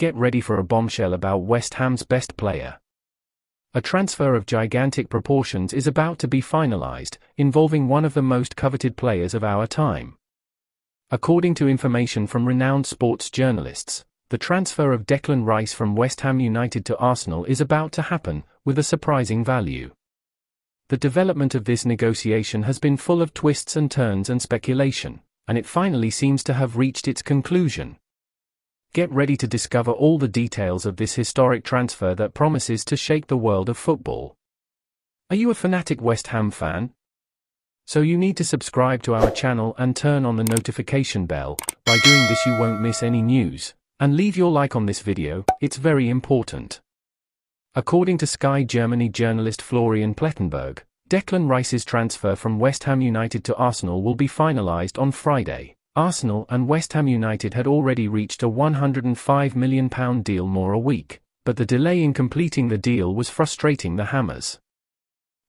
get ready for a bombshell about West Ham's best player. A transfer of gigantic proportions is about to be finalized, involving one of the most coveted players of our time. According to information from renowned sports journalists, the transfer of Declan Rice from West Ham United to Arsenal is about to happen, with a surprising value. The development of this negotiation has been full of twists and turns and speculation, and it finally seems to have reached its conclusion. Get ready to discover all the details of this historic transfer that promises to shake the world of football. Are you a fanatic West Ham fan? So you need to subscribe to our channel and turn on the notification bell. By doing this you won't miss any news. And leave your like on this video, it's very important. According to Sky Germany journalist Florian Plettenberg, Declan Rice's transfer from West Ham United to Arsenal will be finalised on Friday. Arsenal and West Ham United had already reached a £105 million deal more a week, but the delay in completing the deal was frustrating the Hammers.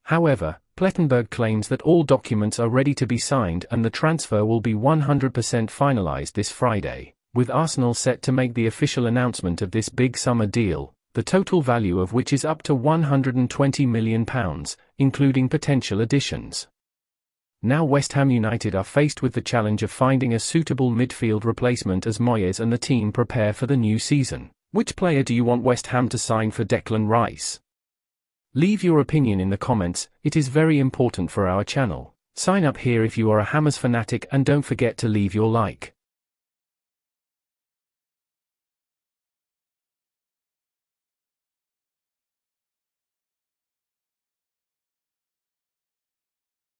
However, Plettenberg claims that all documents are ready to be signed and the transfer will be 100% finalised this Friday, with Arsenal set to make the official announcement of this big summer deal, the total value of which is up to £120 million, including potential additions. Now West Ham United are faced with the challenge of finding a suitable midfield replacement as Moyes and the team prepare for the new season. Which player do you want West Ham to sign for Declan Rice? Leave your opinion in the comments, it is very important for our channel. Sign up here if you are a Hammers fanatic and don't forget to leave your like.